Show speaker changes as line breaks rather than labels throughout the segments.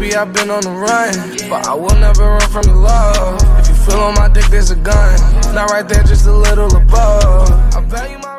Baby, I've been on the run, but I will never run from the law. If you feel on my dick, there's a gun. Not right there, just a little above. I value my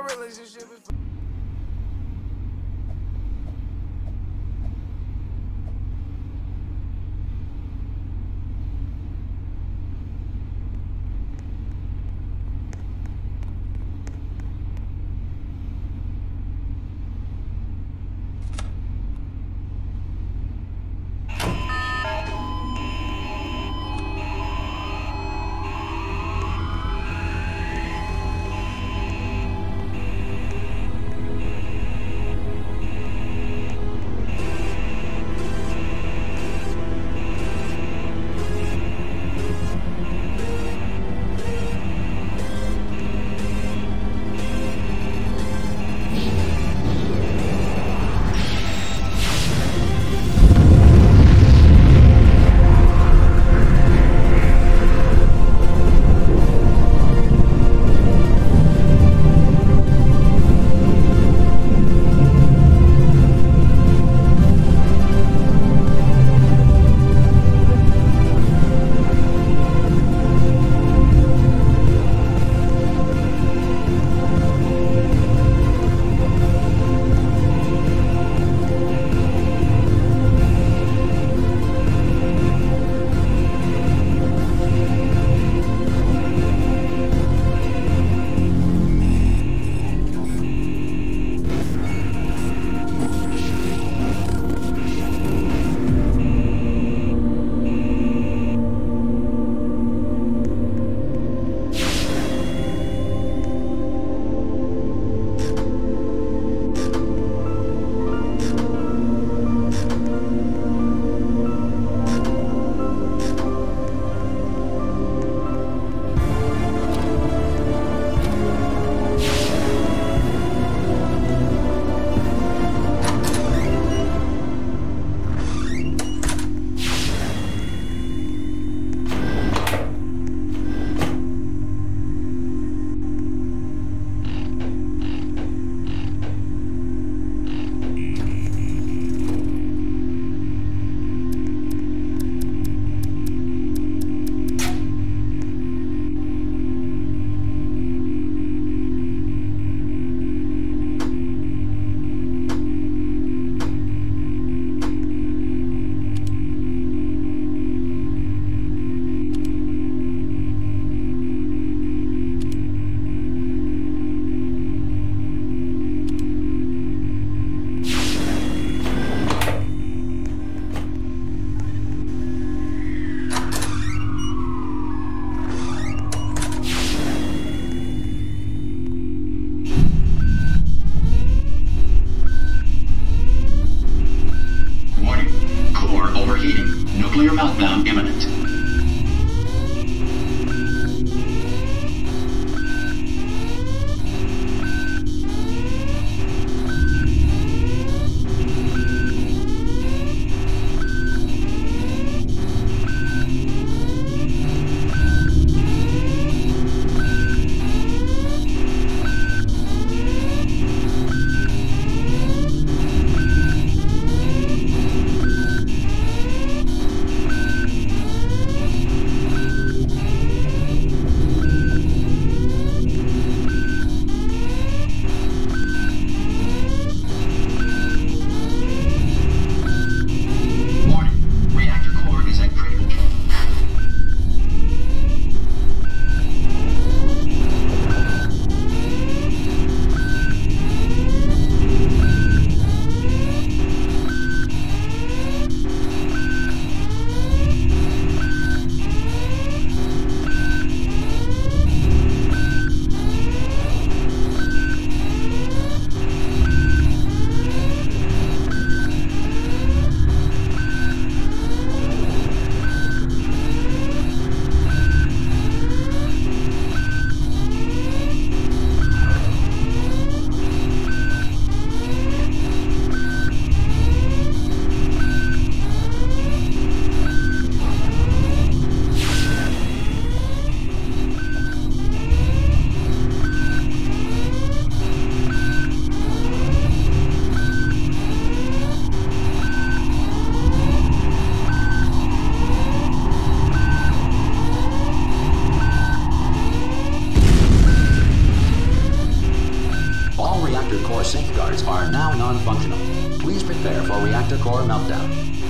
reactor core safeguards are now non-functional.
Please prepare for reactor core meltdown.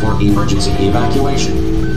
for emergency evacuation.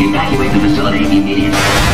Evacuate the facility immediately.